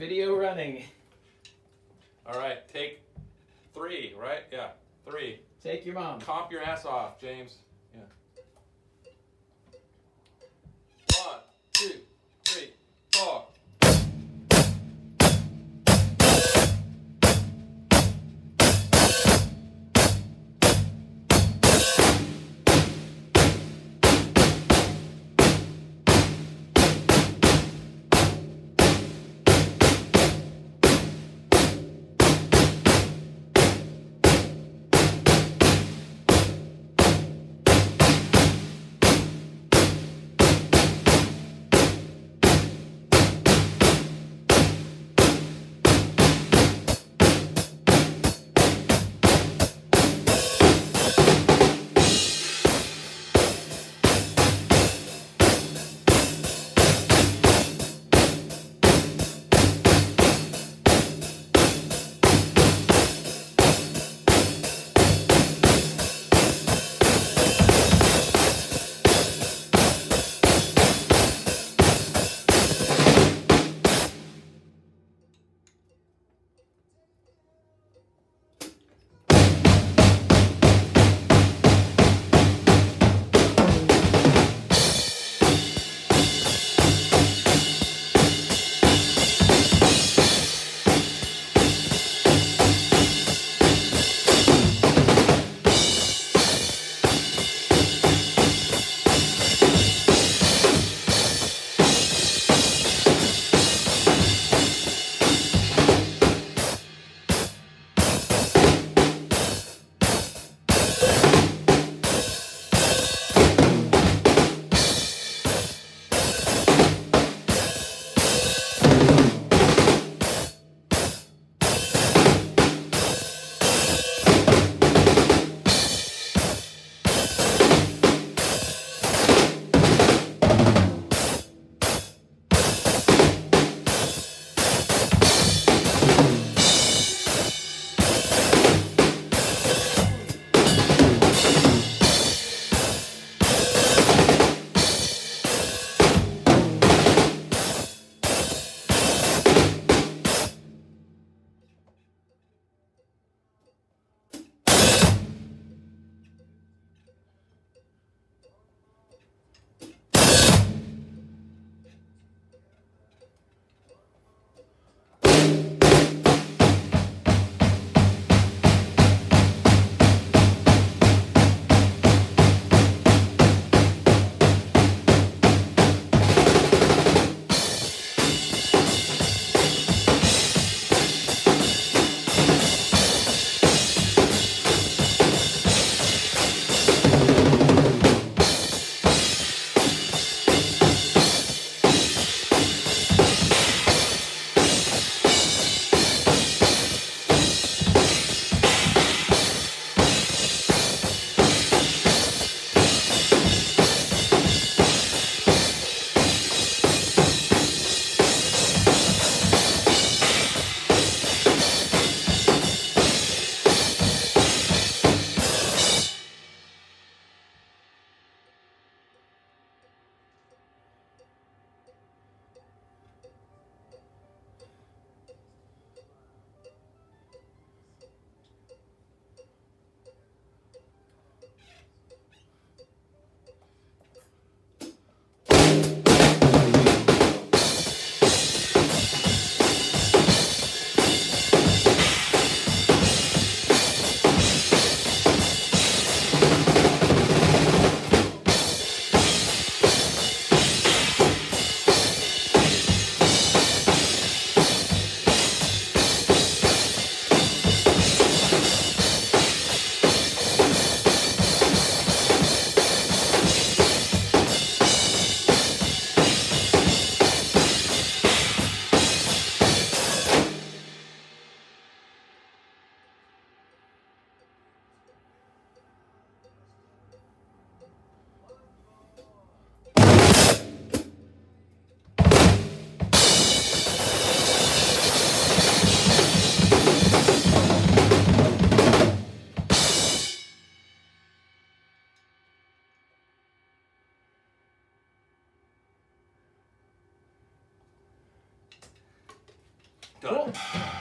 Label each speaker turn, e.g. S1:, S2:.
S1: Video running.
S2: All right, take three, right? Yeah, three.
S1: Take your mom.
S2: Comp your ass off, James. Done.
S1: Cool.